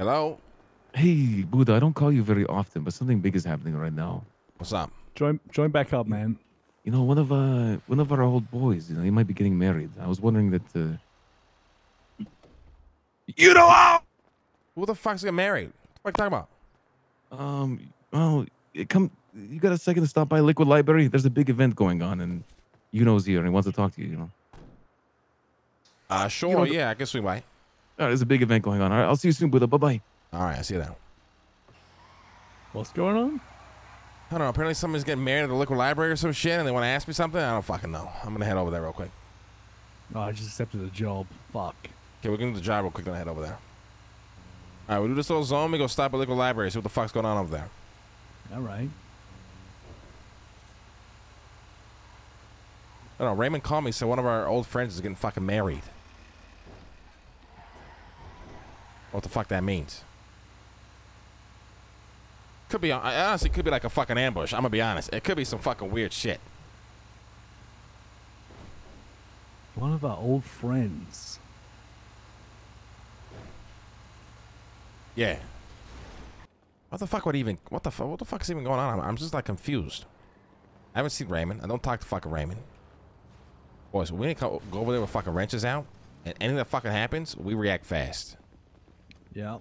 Hello? Hey, Buddha, I don't call you very often, but something big is happening right now. What's up? Join join back up, man. You know, one of uh one of our old boys, you know, he might be getting married. I was wondering that uh You know how Who the fuck's getting married? What are you talking about? um well come you got a second to stop by Liquid Library? There's a big event going on and you know's here and he wants to talk to you, you know. Uh, sure, know, yeah, I guess we might. All right, there's a big event going on. All right, I'll see you soon, Buddha. Bye bye. All right, I see you now. What's going on? I don't know. Apparently, somebody's getting married at the liquid library or some shit, and they want to ask me something. I don't fucking know. I'm gonna head over there real quick. Oh, I just accepted a job. Fuck. Okay, we're gonna do the job real quick, then I head over there. All right, we'll do this little zone. We go stop at liquid library, see what the fuck's going on over there. All right. I don't know. Raymond called me, said one of our old friends is getting fucking married. What the fuck that means? Could be, uh, I honestly, could be like a fucking ambush. I'm gonna be honest. It could be some fucking weird shit. One of our old friends. Yeah. What the fuck would even? What the fuck? What the fuck is even going on? I'm, I'm just like confused. I haven't seen Raymond. I don't talk to fucking Raymond. Boys, we ain't go go over there with fucking wrenches out, and anything that fucking happens, we react fast. Yeah.